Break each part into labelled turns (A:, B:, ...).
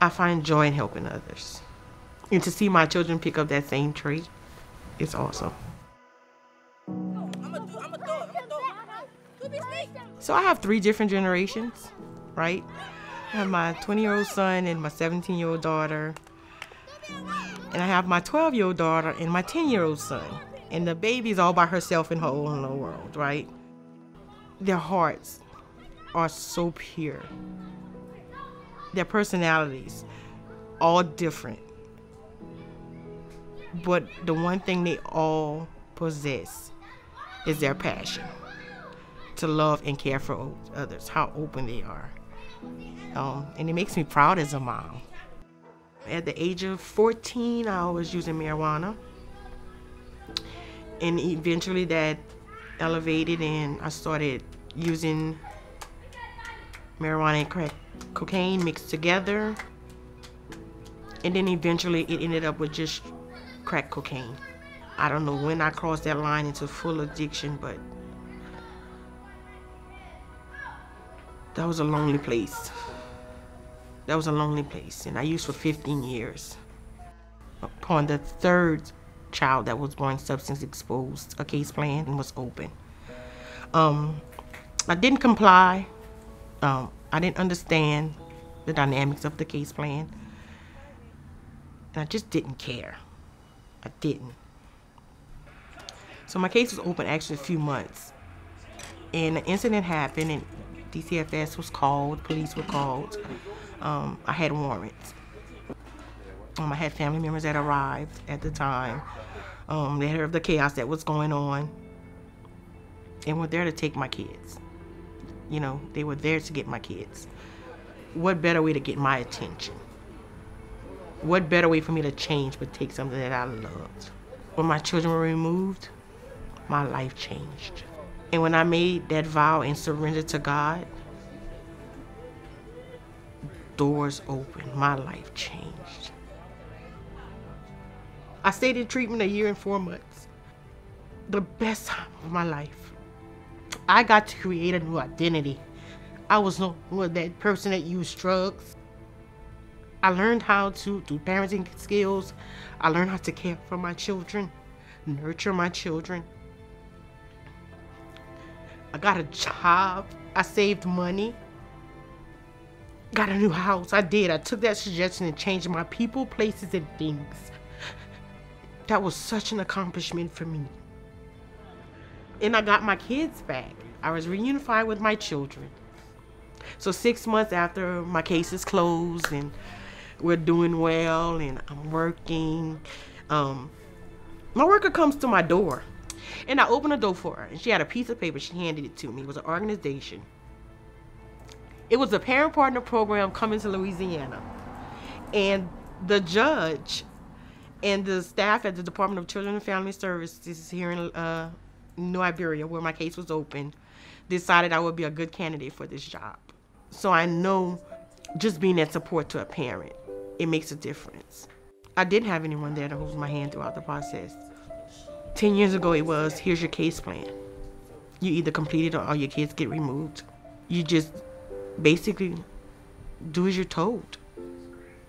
A: I find joy in helping others. And to see my children pick up that same trait, it's awesome. So I have three different generations, right? I have my 20 year old son and my 17 year old daughter. And I have my 12 year old daughter and my 10 year old son. And the baby's all by herself in her own little world, right? Their hearts are so pure. Their personalities, all different. But the one thing they all possess is their passion to love and care for others, how open they are. Um, and it makes me proud as a mom. At the age of 14, I was using marijuana. And eventually that elevated and I started using marijuana and crack cocaine mixed together. And then eventually it ended up with just crack cocaine. I don't know when I crossed that line into full addiction, but that was a lonely place. That was a lonely place, and I used for 15 years. Upon the third child that was born substance exposed, a case plan was open. Um, I didn't comply. Um, I didn't understand the dynamics of the case plan. And I just didn't care. I didn't. So my case was open actually a few months. And an incident happened and DCFS was called, police were called. Um, I had warrants. Um, I had family members that arrived at the time. Um, they heard of the chaos that was going on and were there to take my kids. You know, they were there to get my kids. What better way to get my attention? What better way for me to change but take something that I loved? When my children were removed, my life changed. And when I made that vow and surrendered to God, doors opened. My life changed. I stayed in treatment a year and four months. The best time of my life. I got to create a new identity. I was no longer that person that used drugs. I learned how to do parenting skills. I learned how to care for my children, nurture my children. I got a job. I saved money. Got a new house. I did. I took that suggestion and changed my people, places, and things. That was such an accomplishment for me. And I got my kids back. I was reunified with my children. So six months after my case is closed and we're doing well and I'm working, um, my worker comes to my door and I open the door for her and she had a piece of paper. She handed it to me. It was an organization. It was a parent partner program coming to Louisiana. And the judge and the staff at the Department of Children and Family Services here in uh, New Iberia, where my case was open, decided I would be a good candidate for this job. So I know just being that support to a parent, it makes a difference. I didn't have anyone there to hold my hand throughout the process. 10 years ago, it was here's your case plan. You either complete it or all your kids get removed. You just basically do as you're told.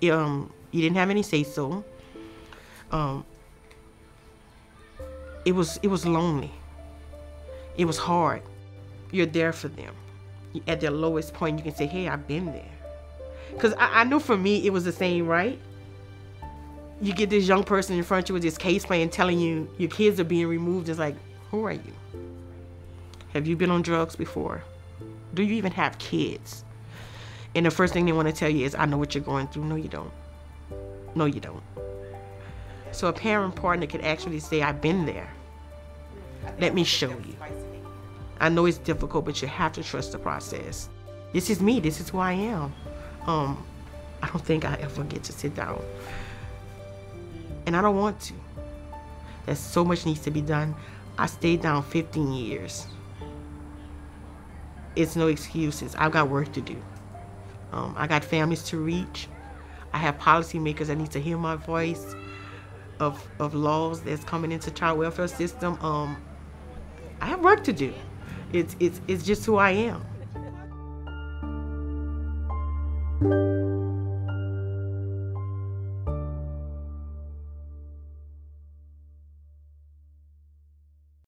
A: Um, you didn't have any say so. Um, it was it was lonely. It was hard. You're there for them. At their lowest point, you can say, "Hey, I've been there." Because I, I know for me, it was the same, right? You get this young person in front of you with this case plan telling you your kids are being removed. It's like, who are you? Have you been on drugs before? Do you even have kids? And the first thing they want to tell you is, I know what you're going through. No, you don't. No, you don't. So a parent partner could actually say, I've been there. Let me show you. I know it's difficult, but you have to trust the process. This is me. This is who I am. Um, I don't think I ever get to sit down. And I don't want to. There's so much needs to be done. I stayed down 15 years. It's no excuses. I've got work to do. Um, I got families to reach. I have policymakers that need to hear my voice of, of laws that's coming into child welfare system. Um, I have work to do. It's, it's, it's just who I am.